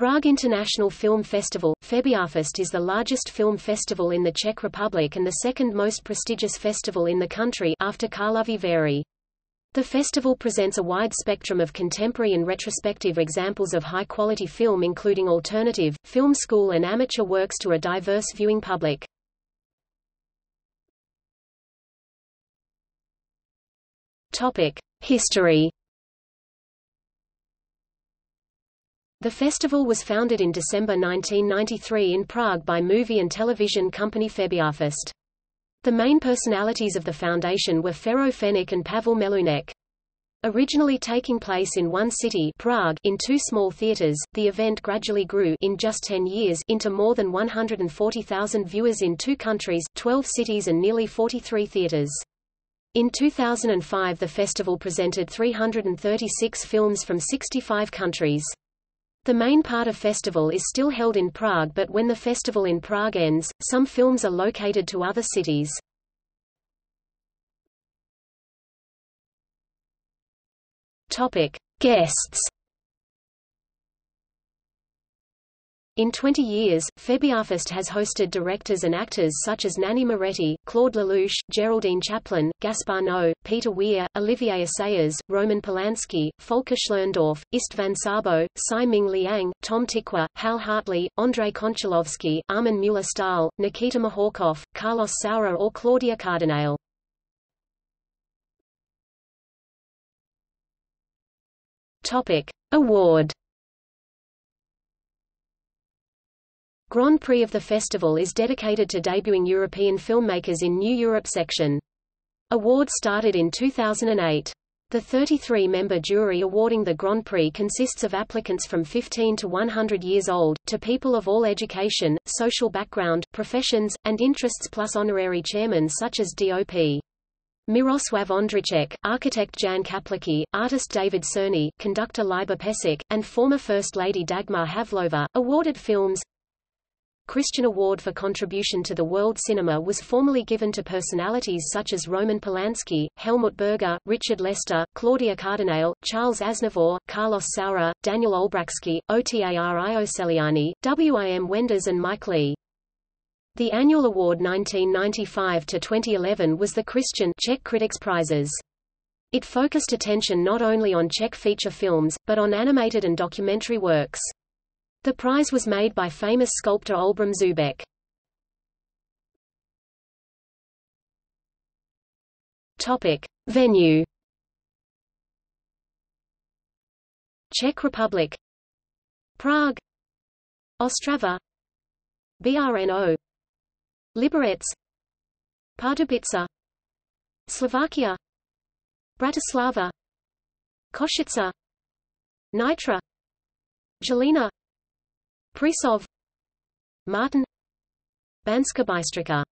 Prague International Film Festival, Febiofest is the largest film festival in the Czech Republic and the second most prestigious festival in the country after Karlovy Vary. The festival presents a wide spectrum of contemporary and retrospective examples of high-quality film including alternative, film school and amateur works to a diverse viewing public. History The festival was founded in December 1993 in Prague by movie and television company Febiofest. The main personalities of the foundation were Fero Fenik and Pavel Melunek. Originally taking place in one city Prague in two small theaters, the event gradually grew in just 10 years into more than 140,000 viewers in two countries, 12 cities and nearly 43 theaters. In 2005 the festival presented 336 films from 65 countries. The main part of festival is still held in Prague but when the festival in Prague ends, some films are located to other cities. Topic: Guests In 20 years, Febiofest has hosted directors and actors such as Nanni Moretti, Claude Lelouch, Geraldine Chaplin, Gaspar Noé, Peter Weir, Olivier Assayas, Roman Polanski, Volker Schlöndorff, Istvan Szabo, Tsai Ming Liang, Tom Tykwer, Hal Hartley, Andrei Konchalovsky, Armin Mueller-Stahl, Nikita Mikhalkov, Carlos Saura or Claudia Cardinale. Topic. Award Grand Prix of the festival is dedicated to debuting European filmmakers in New Europe section. Award started in 2008. The 33-member jury awarding the Grand Prix consists of applicants from 15 to 100 years old, to people of all education, social background, professions, and interests plus honorary chairmen such as DOP. Miroslav Ondřiček, architect Jan Kaplický, artist David Cerny, conductor Liba Pesic, and former First Lady Dagmar Havlova, awarded films Christian Award for contribution to the world cinema was formally given to personalities such as Roman Polanski, Helmut Berger, Richard Lester, Claudia Cardinale, Charles Aznavour, Carlos Saura, Daniel Olbrychski, Otar Ioseliani, W.I.M. Wenders and Mike Leigh. The annual award 1995–2011 was the Christian Czech Critics Prizes. It focused attention not only on Czech feature films, but on animated and documentary works. The prize was made by famous sculptor Olbram Zoubek. Topic: Venue. Czech Republic, Prague, Ostrava, Brno, Liberec, Pardubice, Slovakia, Bratislava, Košice, Nitra, Žilina Prešov Martin. Banska Bystrica